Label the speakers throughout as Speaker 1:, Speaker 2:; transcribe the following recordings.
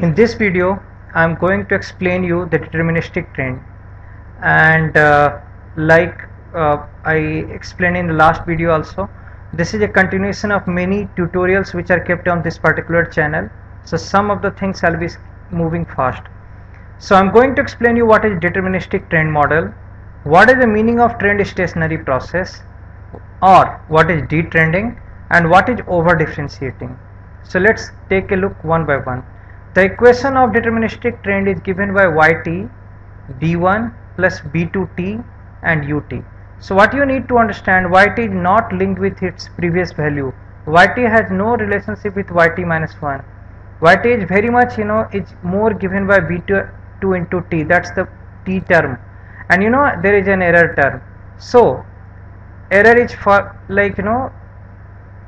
Speaker 1: in this video I'm going to explain you the deterministic trend. And uh, like uh, I explained in the last video also this is a continuation of many tutorials which are kept on this particular channel. So some of the things I'll be moving fast. So I'm going to explain you what is deterministic trend model what is the meaning of trend stationary process or what is detrending and what is over differentiating. So let's take a look one by one the equation of deterministic trend is given by yt d1 plus b2t and ut so what you need to understand yt is not linked with its previous value. Yt has no relationship with yt minus 1 yt is very much you know it's more given by b2 2 into t. That's the t term. And you know there is an error term. So error is for like you know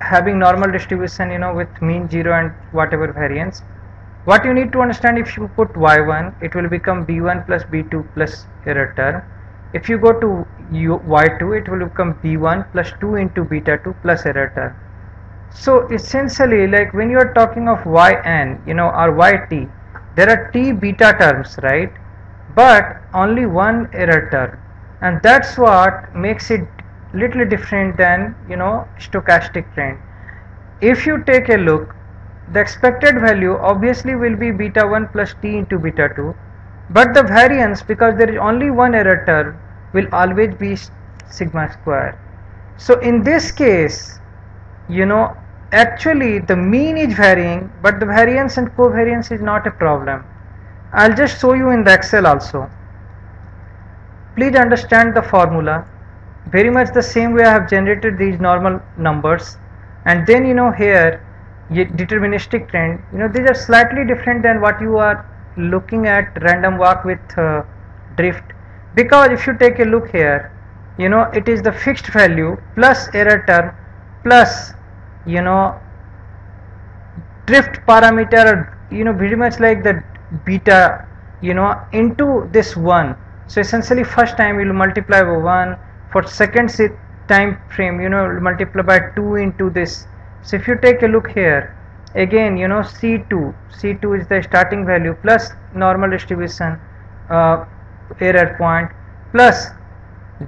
Speaker 1: having normal distribution you know with mean 0 and whatever variance what you need to understand if you put y1 it will become b1 plus b2 plus error term. If you go to y2 it will become b1 plus 2 into beta 2 plus error term. So essentially like when you are talking of yn you know or yt there are t beta terms right? But only one error term. And that's what makes it little different than you know stochastic trend. If you take a look the expected value obviously will be beta 1 plus t into beta 2 but the variance because there is only one error term will always be sigma square. So in this case you know actually the mean is varying but the variance and covariance is not a problem. I'll just show you in the excel also. Please understand the formula. Very much the same way I have generated these normal numbers. And then you know here deterministic trend. You know these are slightly different than what you are looking at random walk with uh, drift. Because if you take a look here you know it is the fixed value plus error term plus you know drift parameter you know very much like the beta you know into this one. So essentially first time you will multiply by 1 for second time frame you know multiply by 2 into this so if you take a look here again you know c2 c2 is the starting value plus normal distribution uh, error point plus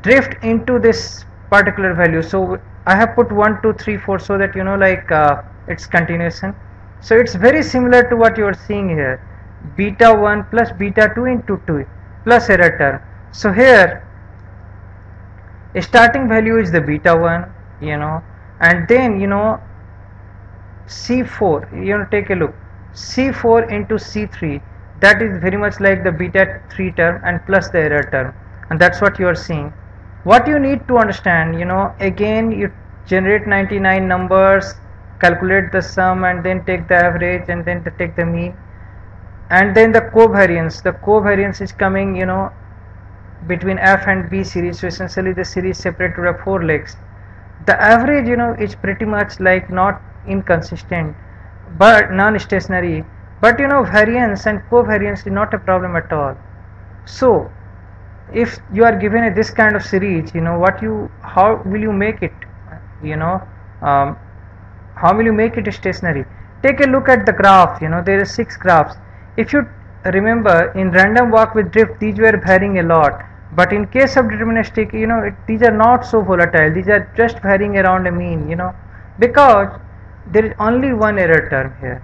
Speaker 1: drift into this particular value. So I have put 1 2 3 4 so that you know like uh, it's continuation. So it's very similar to what you are seeing here. Beta 1 plus beta 2 into 2 plus error term. So here starting value is the beta 1 you know and then you know c4 you know take a look. C4 into c3 that is very much like the beta 3 term and plus the error term and that's what you are seeing. What you need to understand you know again you generate 99 numbers calculate the sum and then take the average and then take the mean and then the covariance. The covariance is coming you know between f and b series. So essentially the series separated to four legs. The average you know is pretty much like not inconsistent. But non-stationary. But you know variance and covariance is not a problem at all. So if you are given a, this kind of series you know what you how will you make it? You know um, how will you make it stationary? Take a look at the graph. You know there are six graphs. If you remember in random walk with drift these were varying a lot. But in case of deterministic you know it, these are not so volatile. These are just varying around a mean you know. Because there is only one error term here.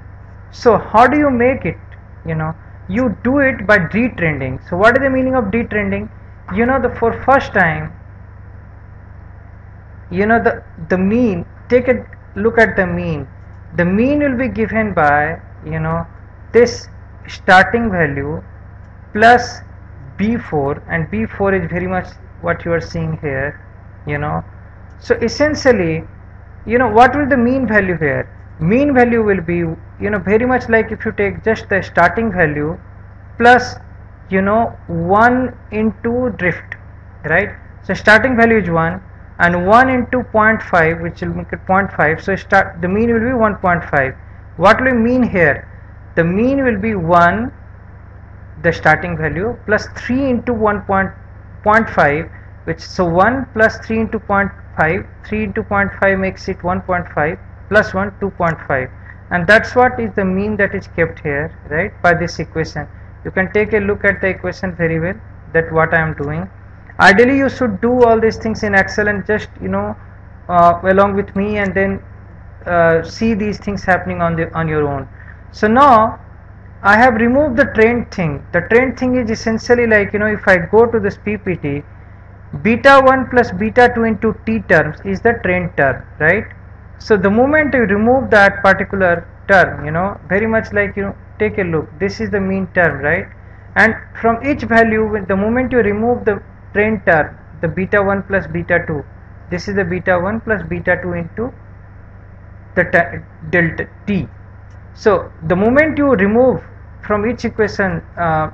Speaker 1: So how do you make it? You know you do it by detrending. So what is the meaning of detrending? You know the for first time you know the the mean take a look at the mean. The mean will be given by you know this starting value plus b4 and b4 is very much what you are seeing here you know. So essentially you know what will the mean value here? Mean value will be you know very much like if you take just the starting value plus you know 1 into drift right? So starting value is 1 and 1 into 0.5 which will make it 0.5 so start the mean will be 1.5 what will mean here? The mean will be 1 the starting value plus 3 into 1.5 which so 1 plus 3 into 0.5 3 into 0.5 makes it 1.5 plus 1 2.5 and that's what is the mean that is kept here right by this equation. You can take a look at the equation very well that what I am doing. Ideally you should do all these things in excel and just you know uh, along with me and then uh, see these things happening on the on your own. So now I have removed the trend thing. The trend thing is essentially like you know if I go to this PPT beta 1 plus beta 2 into t terms is the trend term right? So the moment you remove that particular term you know very much like you know take a look this is the mean term right? And from each value the moment you remove the trend term the beta 1 plus beta 2 this is the beta 1 plus beta 2 into the delta t. So the moment you remove from each equation uh,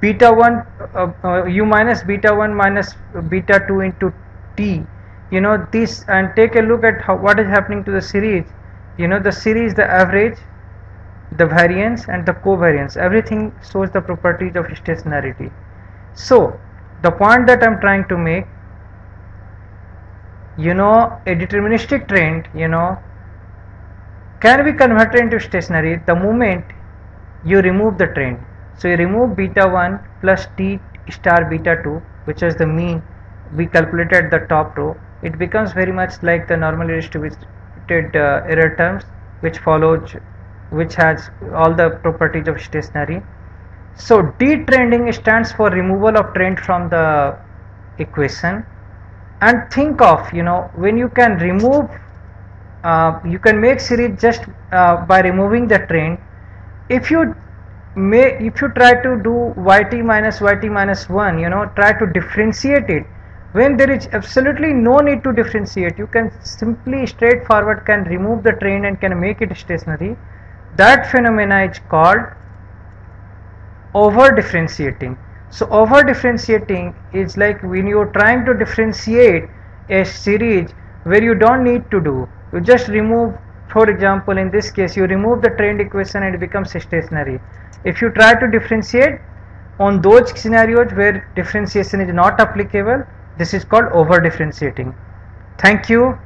Speaker 1: beta 1 uh, uh, u minus beta 1 minus beta 2 into t. You know this and take a look at how, what is happening to the series. You know the series the average the variance and the covariance. Everything shows the properties of stationarity. So the point that i'm trying to make you know a deterministic trend you know can be converted into stationary the moment you remove the trend so you remove beta 1 plus t star beta 2 which is the mean we calculated the top row. It becomes very much like the normally distributed uh, error terms which follows which has all the properties of stationary. So detrending stands for removal of trend from the equation. And think of you know when you can remove uh, you can make series just uh, by removing the trend. If you may if you try to do yt minus yt minus 1 you know try to differentiate it when there is absolutely no need to differentiate you can simply straightforward can remove the train and can make it stationary. That phenomena is called over differentiating so over differentiating is like when you're trying to differentiate a series where you don't need to do you just remove for example in this case you remove the trend equation and it becomes stationary. If you try to differentiate on those scenarios where differentiation is not applicable this is called over differentiating thank you